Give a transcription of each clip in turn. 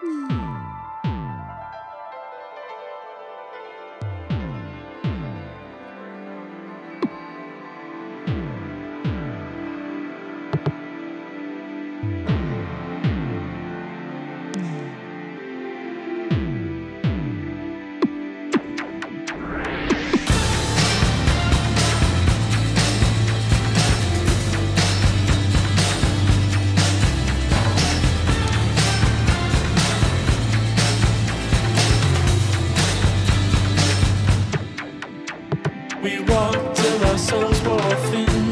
Hmm. We walk till our souls wore thin.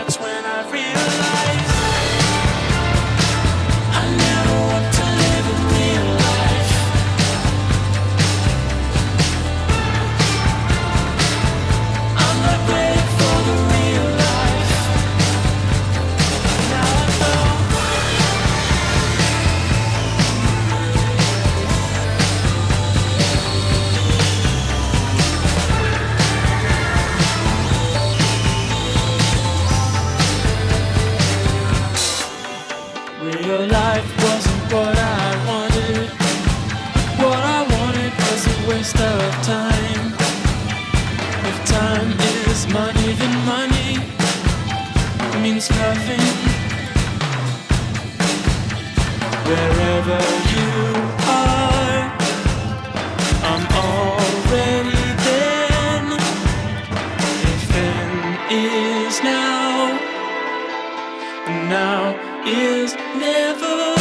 That's when I realized Life wasn't what I wanted. What I wanted was a waste of time. If time is money, then money means nothing. Wherever you are, I'm already then. Then is now now is never